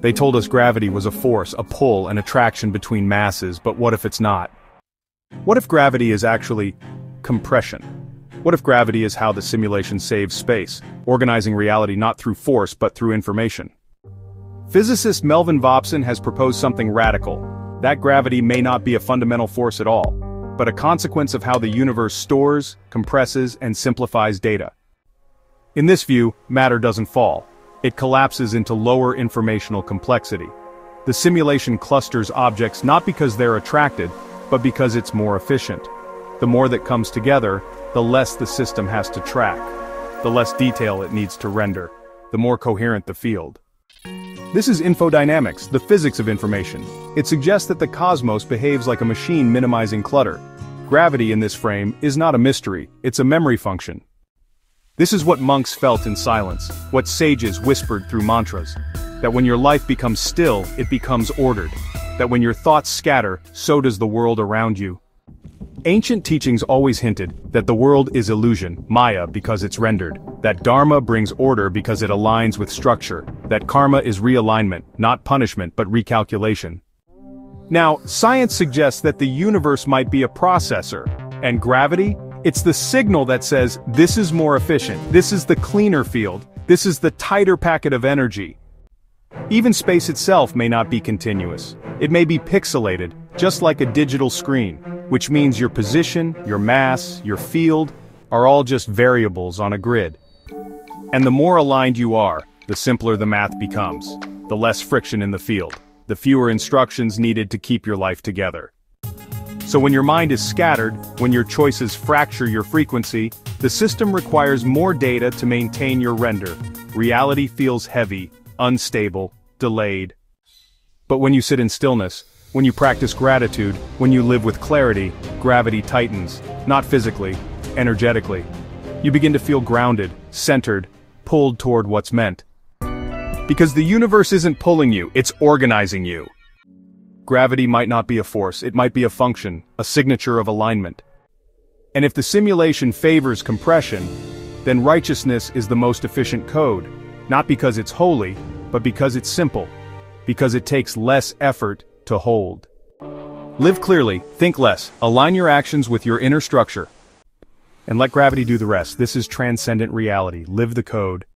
They told us gravity was a force, a pull, an attraction between masses, but what if it's not? What if gravity is actually compression? What if gravity is how the simulation saves space, organizing reality not through force but through information? Physicist Melvin Vopson has proposed something radical. That gravity may not be a fundamental force at all, but a consequence of how the universe stores, compresses, and simplifies data. In this view, matter doesn't fall. It collapses into lower informational complexity. The simulation clusters objects not because they're attracted, but because it's more efficient. The more that comes together, the less the system has to track. The less detail it needs to render. The more coherent the field. This is infodynamics, the physics of information. It suggests that the cosmos behaves like a machine minimizing clutter. Gravity in this frame is not a mystery, it's a memory function. This is what monks felt in silence, what sages whispered through mantras. That when your life becomes still, it becomes ordered. That when your thoughts scatter, so does the world around you. Ancient teachings always hinted that the world is illusion, maya because it's rendered, that dharma brings order because it aligns with structure, that karma is realignment, not punishment but recalculation. Now, science suggests that the universe might be a processor, and gravity, it's the signal that says, this is more efficient, this is the cleaner field, this is the tighter packet of energy. Even space itself may not be continuous. It may be pixelated, just like a digital screen, which means your position, your mass, your field, are all just variables on a grid. And the more aligned you are, the simpler the math becomes, the less friction in the field, the fewer instructions needed to keep your life together. So when your mind is scattered, when your choices fracture your frequency, the system requires more data to maintain your render. Reality feels heavy, unstable, delayed. But when you sit in stillness, when you practice gratitude, when you live with clarity, gravity tightens, not physically, energetically. You begin to feel grounded, centered, pulled toward what's meant. Because the universe isn't pulling you, it's organizing you. Gravity might not be a force, it might be a function, a signature of alignment. And if the simulation favors compression, then righteousness is the most efficient code, not because it's holy, but because it's simple, because it takes less effort to hold. Live clearly, think less, align your actions with your inner structure. And let gravity do the rest, this is transcendent reality, live the code,